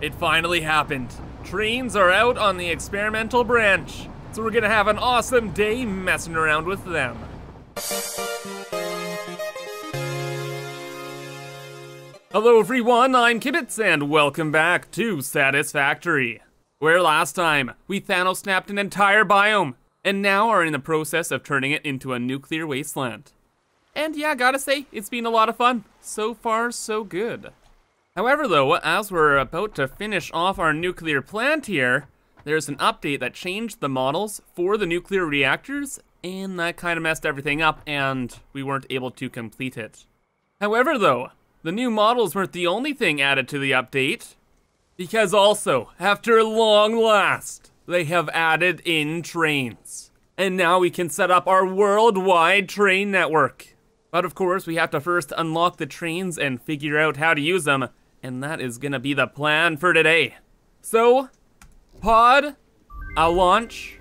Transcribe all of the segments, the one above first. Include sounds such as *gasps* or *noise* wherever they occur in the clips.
It finally happened. Trains are out on the experimental branch, so we're gonna have an awesome day messing around with them. Hello everyone, I'm Kibitz and welcome back to Satisfactory. Where last time, we Thanos snapped an entire biome, and now are in the process of turning it into a nuclear wasteland. And yeah, gotta say, it's been a lot of fun. So far, so good. However though, as we're about to finish off our nuclear plant here, there's an update that changed the models for the nuclear reactors, and that kind of messed everything up, and we weren't able to complete it. However though, the new models weren't the only thing added to the update, because also, after long last, they have added in trains. And now we can set up our worldwide train network. But of course, we have to first unlock the trains and figure out how to use them, and that is gonna be the plan for today. So, pod, a launch,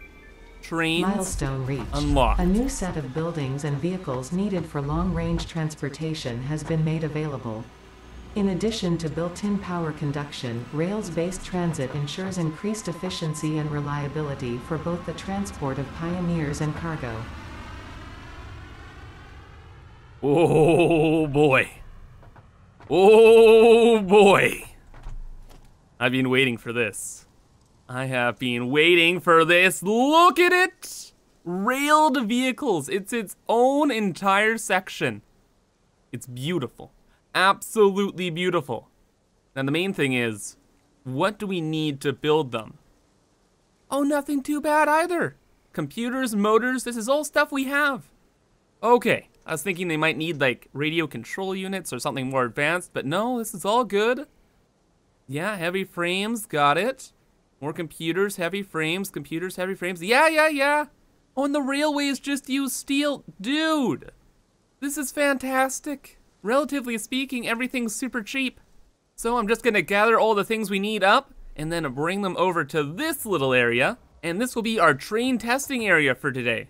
train, Milestone reached. unlocked. A new set of buildings and vehicles needed for long-range transportation has been made available. In addition to built-in power conduction, rails-based transit ensures increased efficiency and reliability for both the transport of pioneers and cargo. Oh boy. Oh boy. I've been waiting for this. I have been waiting for this. Look at it! Railed vehicles. It's its own entire section. It's beautiful. Absolutely beautiful. Now the main thing is, what do we need to build them? Oh, nothing too bad either. Computers, motors, this is all stuff we have. Okay, I was thinking they might need like radio control units or something more advanced, but no, this is all good. Yeah, heavy frames, got it. More computers, heavy frames, computers, heavy frames. Yeah, yeah, yeah. Oh, and the railways just use steel. Dude, this is fantastic. Relatively speaking, everything's super cheap. So I'm just gonna gather all the things we need up and then bring them over to this little area. And this will be our train testing area for today.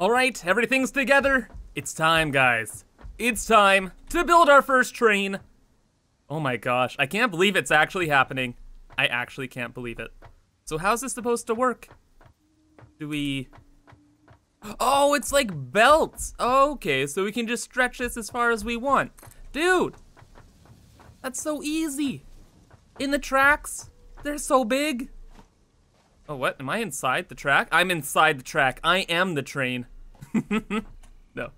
All right, everything's together. It's time, guys. It's time to build our first train. Oh my gosh, I can't believe it's actually happening. I actually can't believe it. So how's this supposed to work? Do we... Oh, it's like belts. Okay, so we can just stretch this as far as we want. Dude, that's so easy. In the tracks, they're so big. Oh, what? Am I inside the track? I'm inside the track. I am the train. *laughs* no.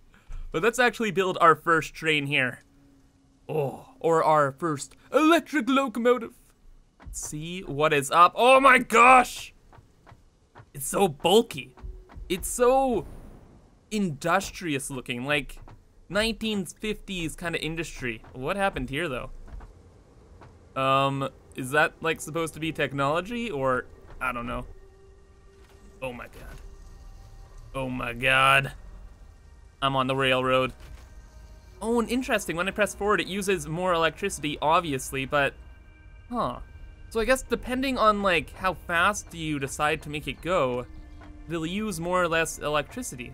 But let's actually build our first train here. Oh, or our first electric locomotive. Let's see what is up. Oh my gosh! It's so bulky. It's so industrious looking, like 1950s kind of industry. What happened here though? Um, is that like supposed to be technology or I don't know. Oh my god. Oh my god. I'm on the railroad. Oh, and interesting, when I press forward, it uses more electricity, obviously, but... Huh. So I guess depending on, like, how fast you decide to make it go, they'll use more or less electricity.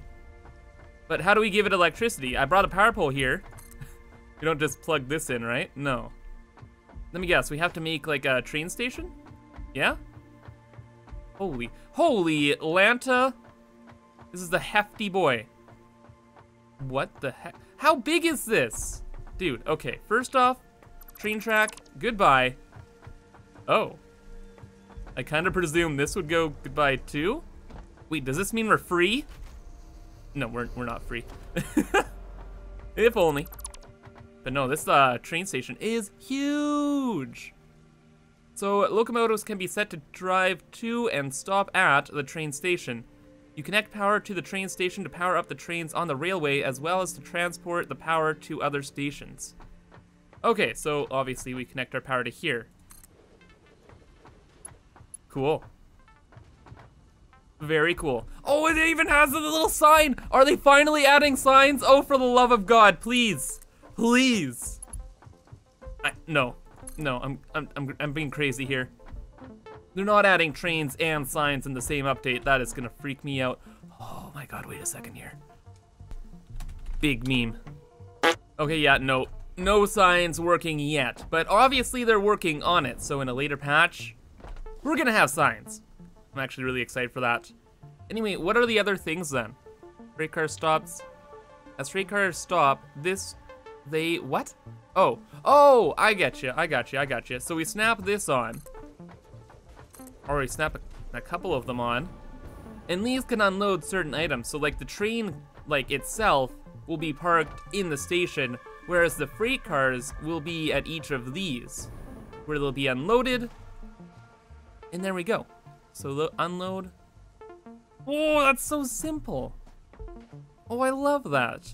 But how do we give it electricity? I brought a power pole here. *laughs* we don't just plug this in, right? No. Let me guess, we have to make, like, a train station? Yeah? Holy, holy Lanta. This is the hefty boy. What the heck? How big is this? Dude, okay, first off, train track, goodbye. Oh. I kind of presume this would go goodbye too? Wait, does this mean we're free? No, we're, we're not free. *laughs* if only. But no, this uh, train station is huge. So locomotives can be set to drive to and stop at the train station. You connect power to the train station to power up the trains on the railway as well as to transport the power to other stations. Okay, so obviously we connect our power to here. Cool. Very cool. Oh, it even has a little sign! Are they finally adding signs? Oh, for the love of God, please. Please. I, no, no, I'm, I'm, I'm, I'm being crazy here. They're not adding trains and signs in the same update. That is gonna freak me out. Oh my god, wait a second here. Big meme. Okay, yeah, no. no signs working yet, but obviously they're working on it. So in a later patch, we're gonna have signs. I'm actually really excited for that. Anyway, what are the other things then? Freight car stops. Freight cars stop, this, they, what? Oh, oh, I get you, I got you, I got you. So we snap this on, or we snap a, a couple of them on, and these can unload certain items. So like the train, like itself, will be parked in the station, whereas the freight cars will be at each of these, where they'll be unloaded, and there we go. So unload. Oh, that's so simple. Oh, I love that.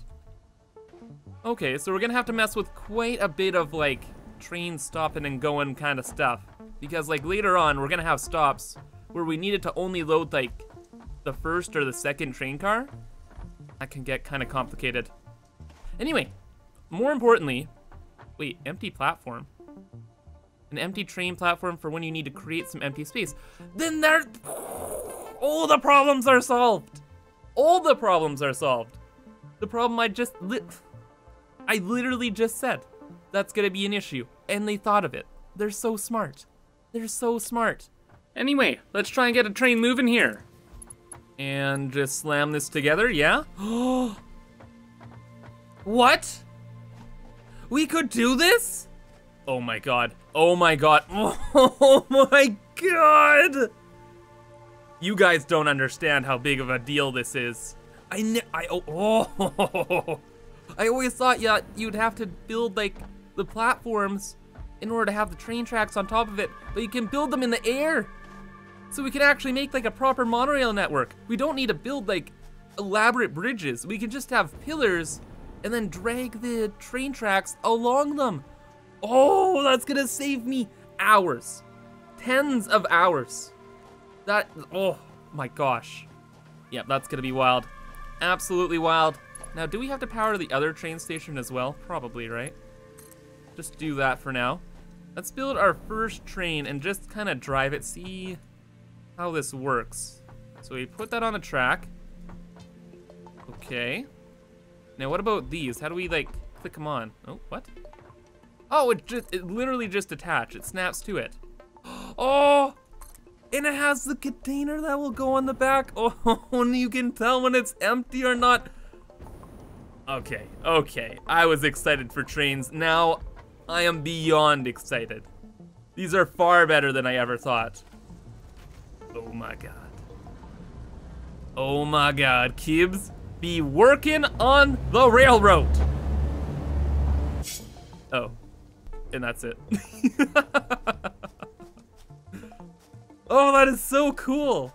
Okay, so we're gonna have to mess with quite a bit of like train stopping and going kind of stuff. Because like later on, we're gonna have stops where we needed to only load like the first or the second train car. That can get kind of complicated. Anyway, more importantly, wait, empty platform. An empty train platform for when you need to create some empty space. Then there, all the problems are solved. All the problems are solved. The problem I just, li I literally just said, that's gonna be an issue. And they thought of it. They're so smart. They're so smart. Anyway, let's try and get a train moving here. And just slam this together, yeah? *gasps* what? We could do this? Oh my god. Oh my god. *laughs* Oh my god! You guys don't understand how big of a deal this is. I I oh, *laughs* oh, oh, oh, oh. I always thought yeah you'd have to build like the platforms in order to have the train tracks on top of it, but you can build them in the air. So we can actually make like a proper monorail network. We don't need to build like elaborate bridges. We can just have pillars and then drag the train tracks along them. Oh, that's gonna save me hours. Tens of hours. That, oh my gosh. Yeah, that's gonna be wild. Absolutely wild. Now, do we have to power the other train station as well? Probably, right? Just do that for now. Let's build our first train and just kind of drive it, see how this works. So we put that on a track. Okay. Now what about these? How do we like click them on? Oh, what? Oh, it just, it literally just attached. It snaps to it. *gasps* Oh, and it has the container that will go on the back. *laughs* Oh, you can tell when it's empty or not. Okay, okay. I was excited for trains. Now, I am beyond excited. These are far better than I ever thought. Oh my god. Oh my god, Kibbs, be working on the railroad. Oh, and that's it. *laughs* oh, that is so cool.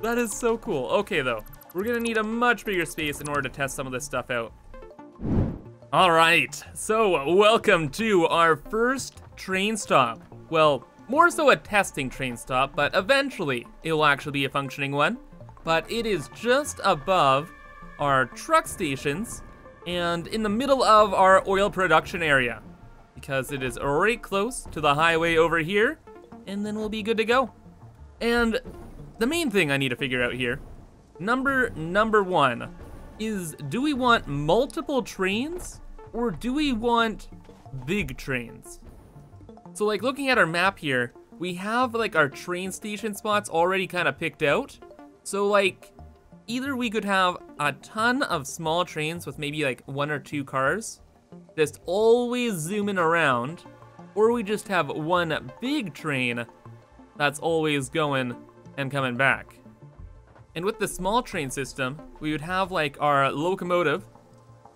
That is so cool. Okay though, we're gonna need a much bigger space in order to test some of this stuff out. All right, so welcome to our first train stop. Well, more so a testing train stop, but eventually it will actually be a functioning one. But it is just above our truck stations and in the middle of our oil production area because it is right close to the highway over here and then we'll be good to go. And the main thing I need to figure out here Number number one is do we want multiple trains or do we want big trains? So like looking at our map here, we have like our train station spots already kind of picked out. So like either we could have a ton of small trains with maybe like one or two cars, just always zooming around, or we just have one big train that's always going and coming back. And with the small train system, we would have like our locomotive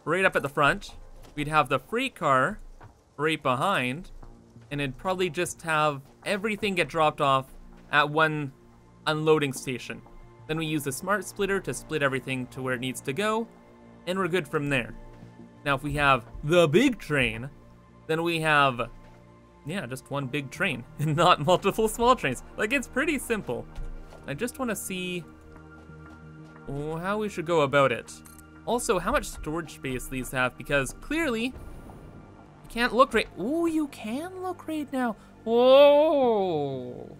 right up at the front. We'd have the freight car right behind, and it'd probably just have everything get dropped off at one unloading station. Then we use the smart splitter to split everything to where it needs to go, and we're good from there. Now if we have the big train, then we have, yeah, just one big train, *laughs* and not multiple small trains. Like, it's pretty simple. I just want to see how we should go about it. Also, how much storage space these have, because clearly, you can't look right. Oh, you can look right now. Whoa.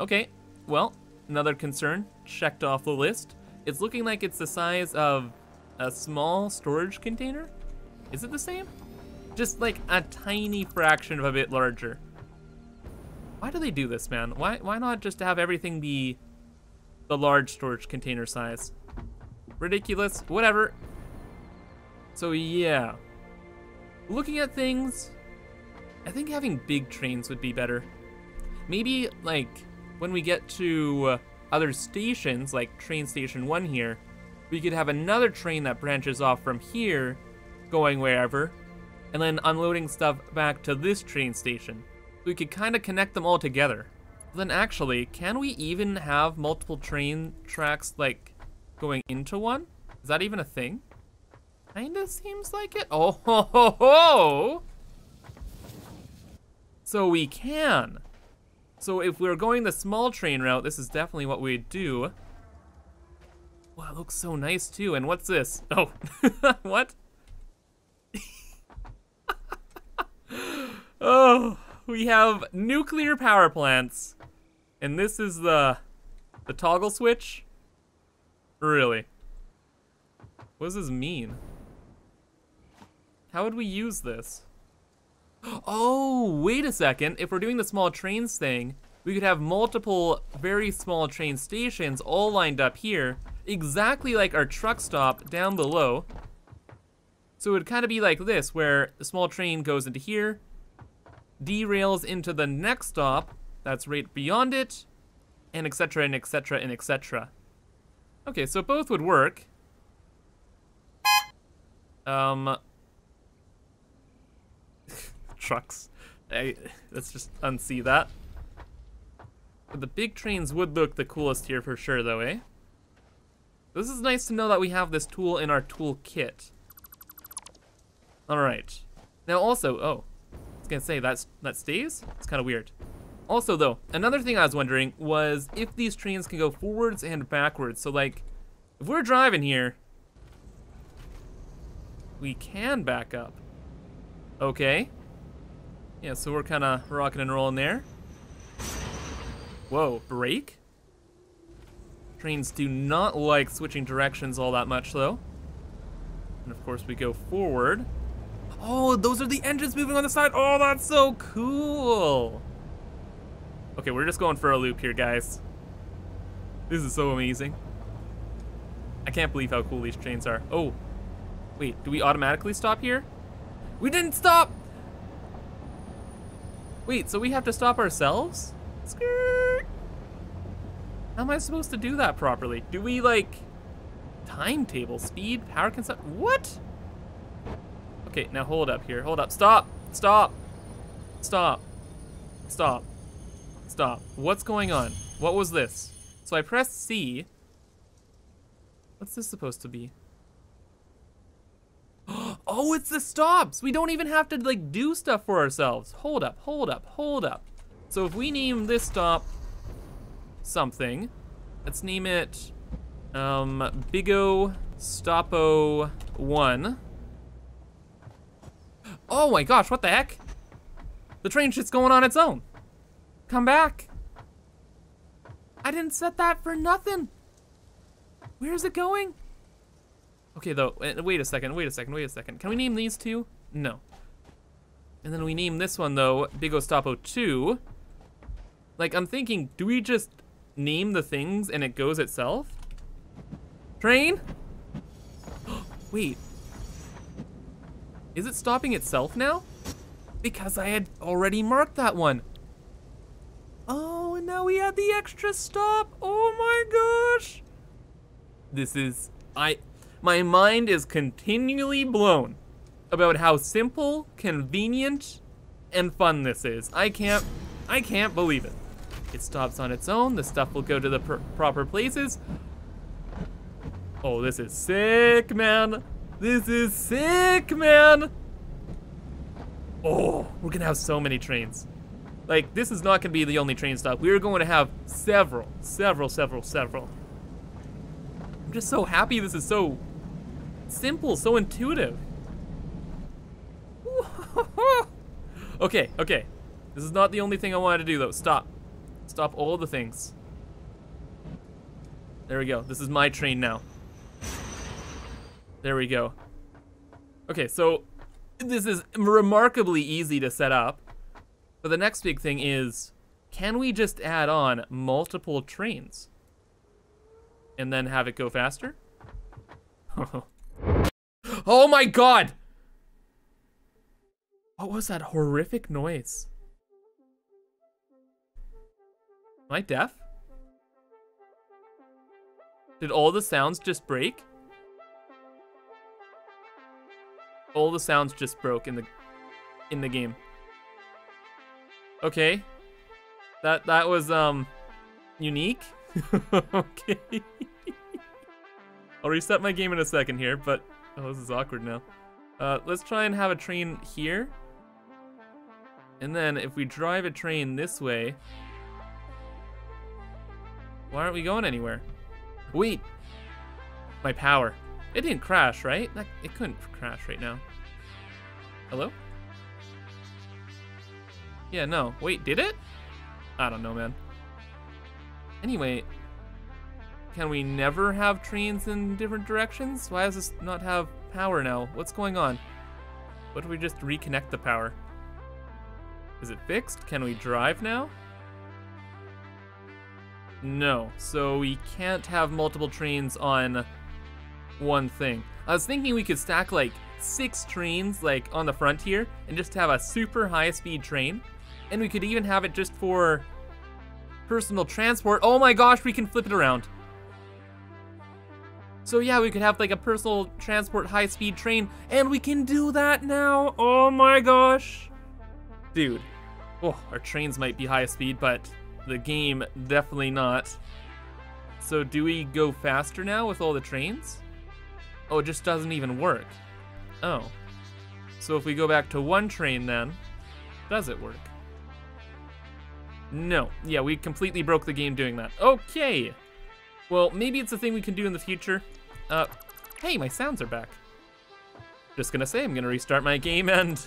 Okay, well, another concern checked off the list. It's looking like it's the size of a small storage container. Is it the same? Just like a tiny fraction of a bit larger. Why do they do this, man? Why, why not just have everything be the large storage container size? Ridiculous, whatever. So yeah, looking at things, I think having big trains would be better. Maybe like when we get to uh, other stations, like train station one here, we could have another train that branches off from here, going wherever, and then unloading stuff back to this train station. We could kind of connect them all together. Then actually, can we even have multiple train tracks like going into one? Is that even a thing? Kinda seems like it. *laughs* Oh ho ho ho! So we can. So if we are going the small train route, this is definitely what we'd do. Wow, it looks so nice too. And what's this? Oh, *laughs* what? *laughs* oh, we have nuclear power plants. And this is the the toggle switch? Really? What does this mean? How would we use this? *gasps* Oh, wait a second. If we're doing the small trains thing, we could have multiple very small train stations all lined up here, exactly like our truck stop down below. So it would kind of be like this, where the small train goes into here, derails into the next stop, that's right beyond it, and etc. and etc. and etc. Okay, so both would work. Um, *laughs* trucks. I, let's just unsee that. The big trains would look the coolest here for sure, though, eh? This is nice to know that we have this tool in our tool kit. All right. Now also, oh, I was gonna say that's that stays. It's kind of weird. Also, though, another thing I was wondering was if these trains can go forwards and backwards. So, like, if we're driving here, we can back up. Okay. Yeah, so we're kind of rocking and rolling there. Whoa, brake? Trains do not like switching directions all that much, though. And of course, we go forward. Oh, those are the engines moving on the side. Oh, that's so cool. Okay, we're just going for a loop here, guys. This is so amazing. I can't believe how cool these trains are. Oh, wait, do we automatically stop here? We didn't stop! Wait, so we have to stop ourselves? How am I supposed to do that properly? Do we, like, timetable, speed, power consumption? What? Okay, now hold up here. Hold up. Stop! Stop! Stop! Stop. Stop. What's going on? What was this? So I press C. What's this supposed to be? *gasps* Oh, it's the stops. We don't even have to like do stuff for ourselves. Hold up, hold up, hold up. So if we name this stop something, let's name it um, Bigo Stopo 1. *gasps* Oh my gosh, what the heck? The train shit's going on its own. Come back. I didn't set that for nothing. Where is it going? Okay, though, eh, wait a second, wait a second, wait a second. Can we name these two? No. And then we name this one, though, Bigo Stopo 2. Like, I'm thinking, do we just name the things and it goes itself? Train? *gasps* wait. Is it stopping itself now? Because I had already marked that one. Oh, and now we add the extra stop. Oh my gosh. This is, I, my mind is continually blown about how simple, convenient, and fun this is. I can't, I can't believe it. It stops on its own, the stuff will go to the pr proper places. Oh, this is sick, man. This is sick, man. Oh, we're gonna have so many trains. Like, this is not gonna be the only train stop. We're going to have several, several, several, several. I'm just so happy this is so simple, so intuitive. *laughs* okay, okay. This is not the only thing I wanted to do though. Stop. Stop all the things. There we go. This is my train now. There we go. Okay, so this is remarkably easy to set up. But the next big thing is, can we just add on multiple trains? And then have it go faster? *laughs* oh my god! What was that horrific noise? Am I deaf? Did all the sounds just break? All the sounds just broke in the in the game. Okay. That that was um unique. *laughs* okay. I'll reset my game in a second here, but oh this is awkward now. Uh let's try and have a train here. And then if we drive a train this way, why aren't we going anywhere? Wait. My power. It didn't crash, right? It couldn't crash right now. Hello? Yeah, no. Wait, did it? I don't know, man. Anyway, can we never have trains in different directions? Why does this not have power now? What's going on? What if we just reconnect the power? Is it fixed? Can we drive now? No, so we can't have multiple trains on one thing. I was thinking we could stack like six trains like on the front here and just have a super high speed train. And we could even have it just for personal transport. Oh my gosh, we can flip it around. So yeah, we could have like a personal transport high speed train and we can do that now. Oh my gosh. Dude, oh, our trains might be high speed, but the game, definitely not. So do we go faster now with all the trains? Oh, it just doesn't even work. Oh. So if we go back to one train then, does it work? No. Yeah, we completely broke the game doing that. Okay. Well, maybe it's a thing we can do in the future. Uh, hey, my sounds are back. Just gonna say, I'm gonna restart my game and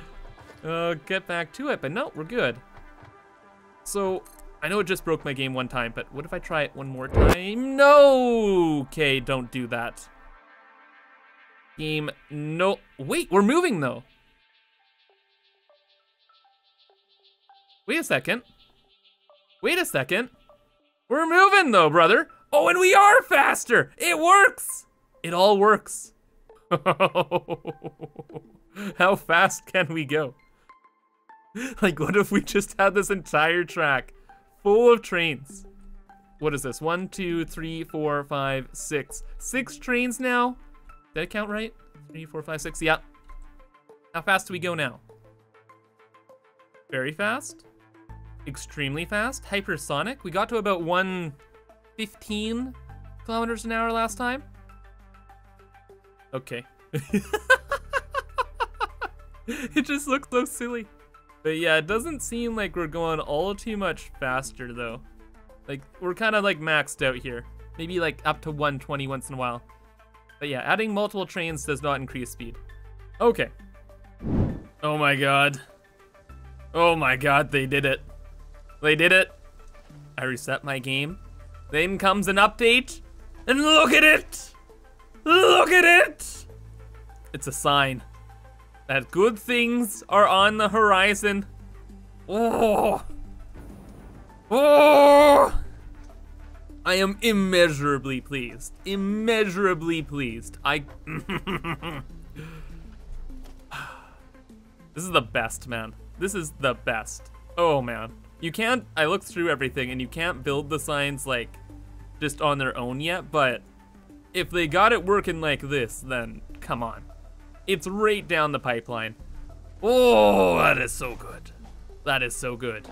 *laughs* uh, get back to it, but no, we're good. So, I know it just broke my game one time, but what if I try it one more time? No! Okay, don't do that. Game, no, wait, we're moving though. Wait a second. Wait a second. We're moving though, brother. Oh, and we are faster. It works. It all works. *laughs* How fast can we go? like, what if we just had this entire track full of trains? What is this? One, two, three, four, five, six. Six trains now? Did I count right? Three, four, five, six. Yeah. How fast do we go now? Very fast? Extremely fast? Hypersonic? We got to about 115 kilometers an hour last time? Okay. *laughs* it just looks so silly. But yeah, it doesn't seem like we're going all too much faster though. Like, we're kind of like maxed out here. Maybe like up to 120 once in a while. But yeah, adding multiple trains does not increase speed. Okay. Oh my god. Oh my god, they did it. They did it. I reset my game. Then comes an update. And look at it! Look at it! It's a sign that good things are on the horizon. Oh. Oh. I am immeasurably pleased. Immeasurably pleased. I. *laughs* this is the best, man. This is the best. Oh, man. You can't. I looked through everything and you can't build the signs like just on their own yet, but if they got it working like this, then come on. It's right down the pipeline. Oh, that is so good. That is so good.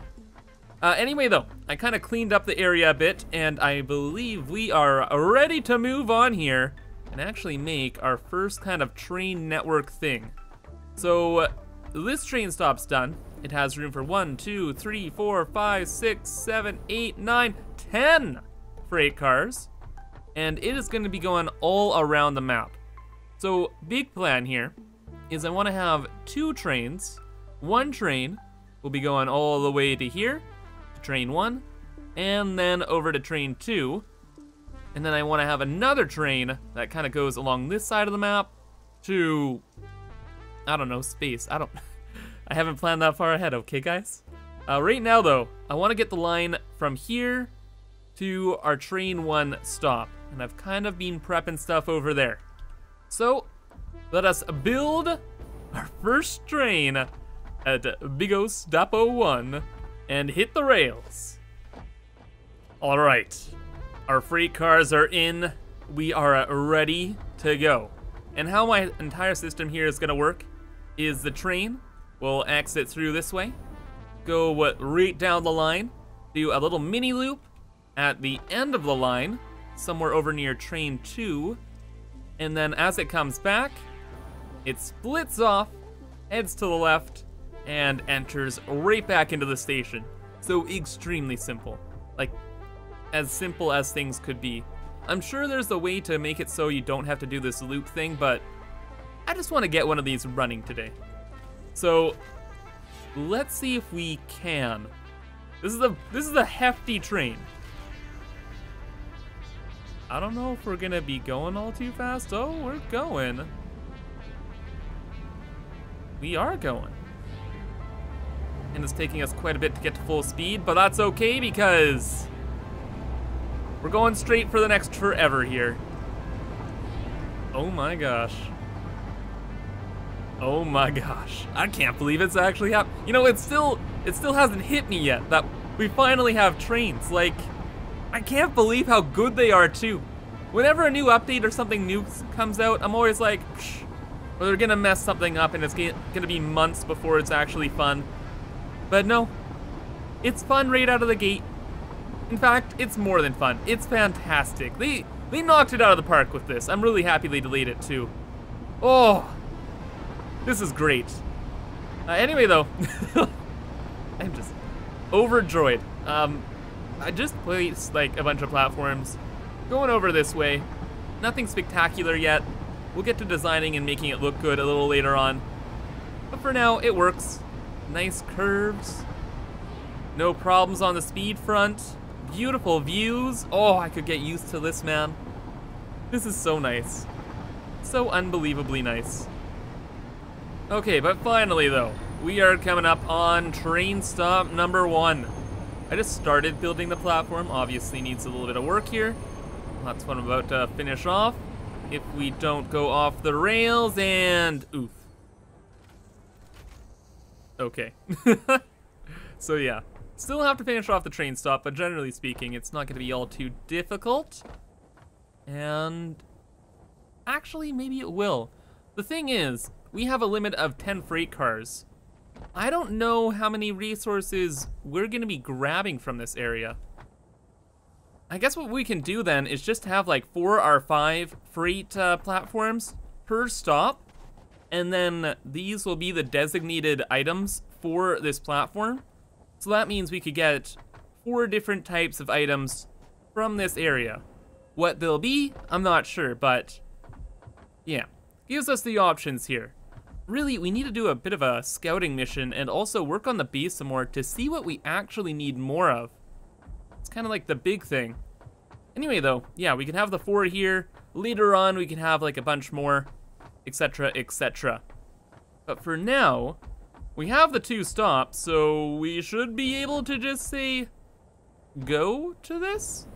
Uh, anyway, though, I kind of cleaned up the area a bit, and I believe we are ready to move on here and actually make our first kind of train network thing. So, this train stop's done. It has room for one, two, three, four, five, six, seven, eight, nine, ten freight cars. And it is going to be going all around the map. So big plan here is I want to have two trains. One train will be going all the way to here, to train one, and then over to train two. And then I want to have another train that kind of goes along this side of the map to, I don't know, space. I don't, *laughs* I haven't planned that far ahead, okay guys? Uh, right now though, I wanna get the line from here to our train one stop. And I've kind of been prepping stuff over there. So, let us build our first train at Bigo Stopo 1 and hit the rails. All right, our freight cars are in. We are ready to go. And how my entire system here is gonna work is the train will exit through this way, go right down the line, do a little mini loop at the end of the line, somewhere over near train two, and then as it comes back, it splits off, heads to the left, and enters right back into the station. So extremely simple. Like, as simple as things could be. I'm sure there's a way to make it so you don't have to do this loop thing, but I just want to get one of these running today. So, let's see if we can. This is a this is a hefty train. I don't know if we're gonna be going all too fast. Oh, we're going. We are going. And it's taking us quite a bit to get to full speed, but that's okay because we're going straight for the next forever here. Oh my gosh. Oh my gosh. I can't believe it's actually happened. You know, it still it still hasn't hit me yet that we finally have trains. Like I can't believe how good they are too. Whenever a new update or something new comes out, I'm always like, Psh, they're gonna mess something up and it's gonna be months before it's actually fun. But no, it's fun right out of the gate. In fact, it's more than fun. It's fantastic. They they knocked it out of the park with this. I'm really happy they delayed it too. Oh, this is great. Uh, anyway, though, *laughs* I'm just overjoyed. Um, I just placed like a bunch of platforms going over this way. Nothing spectacular yet. We'll get to designing and making it look good a little later on. But for now, it works. Nice curves. No problems on the speed front. Beautiful views. Oh, I could get used to this, man. This is so nice. So unbelievably nice. Okay, but finally though, we are coming up on train stop number one. I just started building the platform, obviously needs a little bit of work here. That's what I'm about to finish off. If we don't go off the rails and oof. Okay. *laughs* so yeah, still have to finish off the train stop, but generally speaking, it's not gonna be all too difficult. And actually, maybe it will. The thing is, we have a limit of 10 freight cars. I don't know how many resources we're gonna be grabbing from this area. I guess what we can do then is just have like four or five freight uh, platforms per stop, and then these will be the designated items for this platform. So that means we could get four different types of items from this area. What they'll be, I'm not sure, but yeah, gives us the options here really, we need to do a bit of a scouting mission and also work on the beast some more to see what we actually need more of. It's kind of like the big thing. Anyway, though, yeah, we can have the four here. Later on, we can have like a bunch more, etc., etc. But for now, we have the two stops, so we should be able to just say, go to this?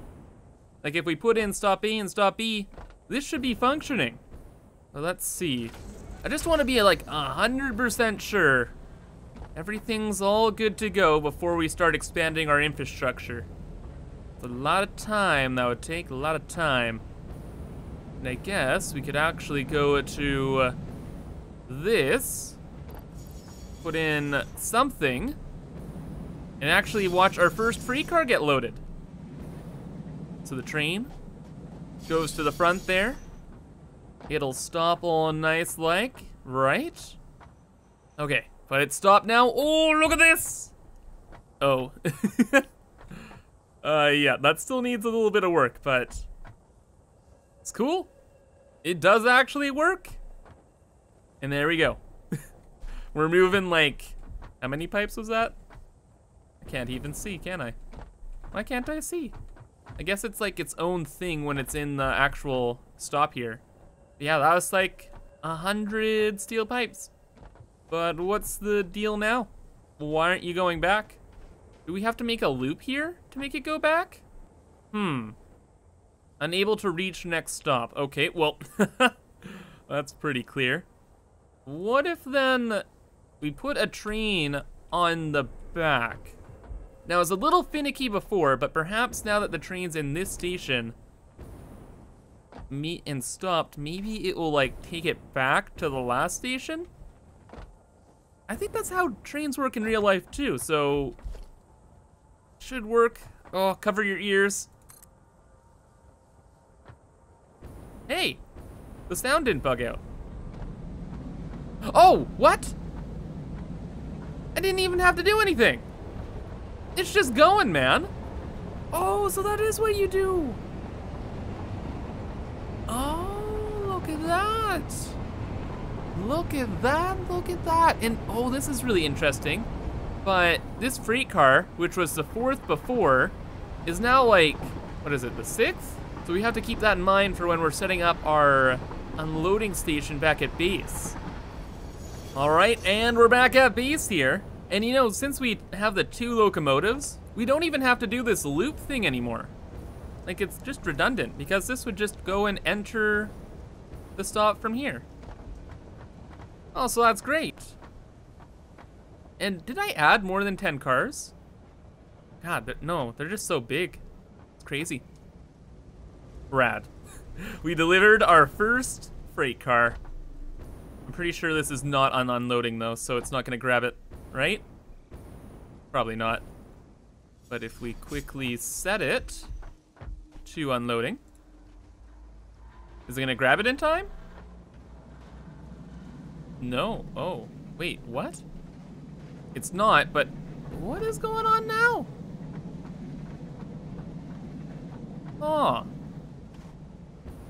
Like if we put in stop A and stop B, this should be functioning. Well, let's see. I just want to be like 100% sure everything's all good to go before we start expanding our infrastructure. It's a lot of time, that would take a lot of time. And I guess we could actually go to uh, this, put in something, and actually watch our first freight car get loaded. So the train goes to the front there. It'll stop on nice like, right? Okay, but it stopped now. Oh, look at this! Oh. *laughs* uh, yeah, that still needs a little bit of work, but it's cool. It does actually work. And there we go. *laughs* We're moving like, how many pipes was that? I can't even see, can I? Why can't I see? I guess it's like its own thing when it's in the actual stop here. Yeah, that was like a hundred steel pipes. But what's the deal now? Why aren't you going back? Do we have to make a loop here to make it go back? Hmm. Unable to reach next stop. Okay, well, *laughs* that's pretty clear. What if then we put a train on the back? Now, it was a little finicky before, but perhaps now that the train's in this station, meet and stopped, maybe it will like take it back to the last station? I think that's how trains work in real life too, so should work. Oh, cover your ears. Hey, the sound didn't bug out. Oh, what? I didn't even have to do anything. It's just going, man. Oh, so that is what you do. Oh, look at that. Look at that, look at that. And oh, this is really interesting. But this freight car, which was the fourth before, is now like, what is it, the sixth? So we have to keep that in mind for when we're setting up our unloading station back at base. All right, and we're back at base here. And you know, since we have the two locomotives, we don't even have to do this loop thing anymore. Like it's just redundant because this would just go and enter the stop from here. Oh, so that's great. And did I add more than 10 cars? God, they're, no, they're just so big. It's crazy. Rad. *laughs* we delivered our first freight car. I'm pretty sure this is not on unloading though, so it's not gonna grab it, right? Probably not. But if we quickly set it to unloading, is it gonna grab it in time? No. Oh, wait, what? It's not, but what is going on now? Oh.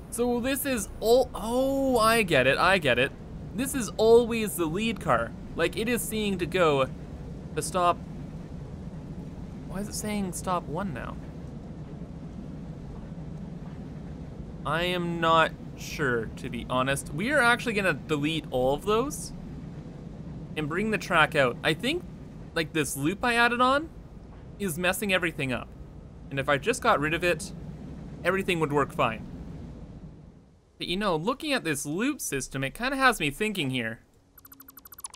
So this is all, oh, I get it, I get it. This is always the lead car. Like it is seeing to go to stop, why is it saying stop one now? I am not sure, to be honest. We are actually gonna delete all of those and bring the track out. I think like this loop I added on is messing everything up. And if I just got rid of it, everything would work fine. But you know, looking at this loop system, it kind of has me thinking here.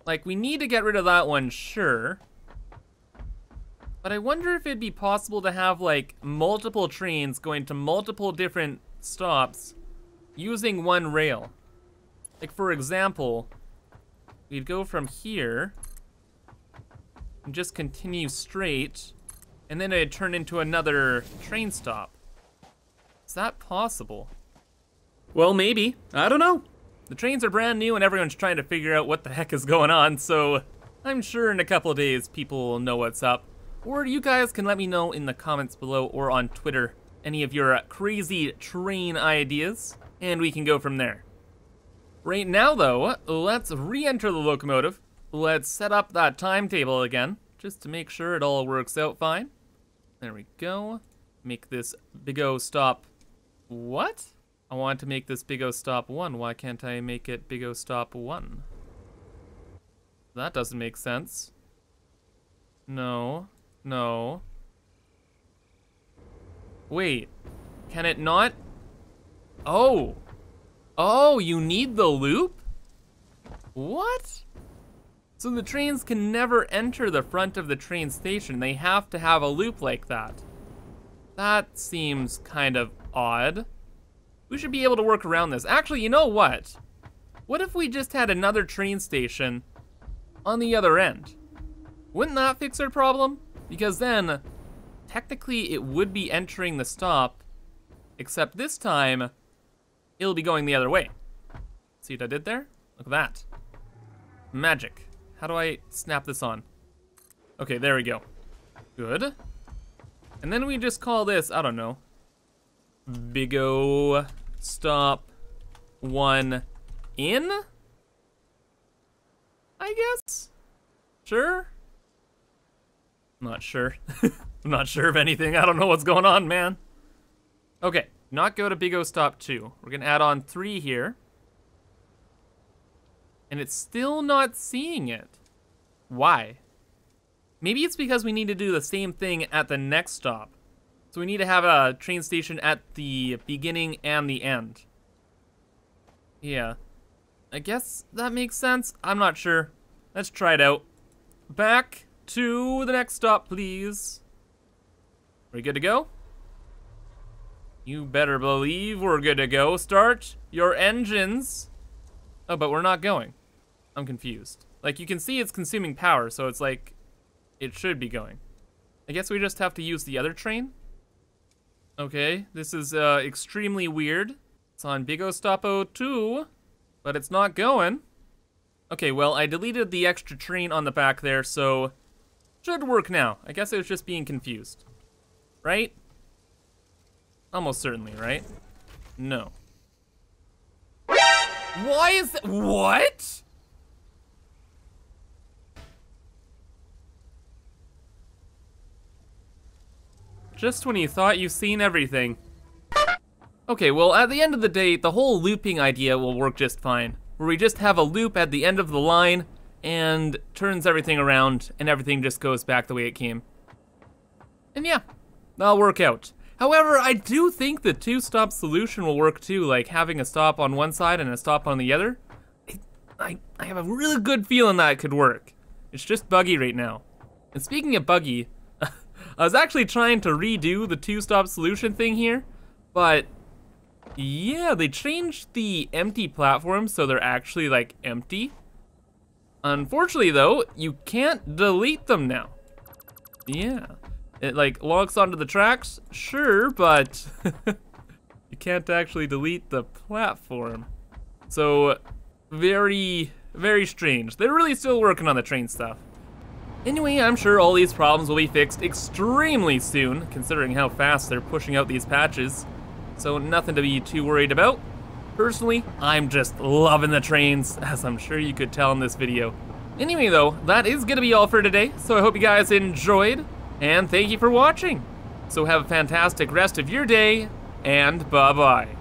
Like, we need to get rid of that one, sure. But I wonder if it'd be possible to have, like, multiple trains going to multiple different stops using one rail. Like, for example, we'd go from here and just continue straight, and then it'd turn into another train stop. Is that possible? Well, maybe. I don't know. The trains are brand new and everyone's trying to figure out what the heck is going on, so I'm sure in a couple of days people will know what's up. Or you guys can let me know in the comments below or on Twitter any of your crazy train ideas, and we can go from there. Right now, though, let's re-enter the locomotive. Let's set up that timetable again, just to make sure it all works out fine. There we go. Make this Big O stop. What? I want to make this Big O stop 1. Why can't I make it Big O stop 1? That doesn't make sense. No. No. Wait. Can it not? Oh. Oh, you need the loop? What? So the trains can never enter the front of the train station. They have to have a loop like that. That seems kind of odd. We should be able to work around this. Actually, you know what? What if we just had another train station on the other end? Wouldn't that fix our problem? Because then, technically it would be entering the stop, except this time, it'll be going the other way. See what I did there? Look at that. Magic. How do I snap this on? Okay, there we go. Good. And then we just call this, I don't know, Big O stop one in? I guess? Sure? Not sure. *laughs* I'm not sure of anything. I don't know what's going on, man. Okay, not go to Big O stop two. We're gonna add on three here. And it's still not seeing it. Why? Maybe it's because we need to do the same thing at the next stop. So we need to have a train station at the beginning and the end. Yeah. I guess that makes sense. I'm not sure. Let's try it out. Back to the next stop, please. We good to go? You better believe we're good to go. Start your engines. Oh, but we're not going. I'm confused. Like, you can see it's consuming power, so it's like, it should be going. I guess we just have to use the other train? Okay, this is uh, extrememely weird. It's on Bigo Stopo 2, but it's not going. Okay, well, I deleted the extra train on the back there, so should work now. I guess it was just being confused. Right? Almost certainly, right? No. Why is that? What? Just when you thought you've seen everything. Okay, well, at the end of the day, the whole looping idea will work just fine. Where we just have a loop at the end of the line and turns everything around and everything just goes back the way it came. And yeah, that'll work out. However, I do think the two-stop solution will work too, like having a stop on one side and a stop on the other. I, I have a really good feeling that it could work. It's just buggy right now. And speaking of buggy, *laughs* I was actually trying to redo the two-stop solution thing here, but yeah, they changed the empty platforms so they're actually like empty. Unfortunately though, you can't delete them now. Yeah, it like locks onto the tracks, sure, but *laughs* you can't actually delete the platform. So very, very strange. They're really still working on the train stuff. Anyway, I'm sure all these problems will be fixed extremely soon, considering how fast they're pushing out these patches. So nothing to be too worried about. Personally, I'm just loving the trains, *laughs* as I'm sure you could tell in this video. Anyway though, that is gonna be all for today, so I hope you guys enjoyed, and thank you for watching. So have a fantastic rest of your day, and bye-bye.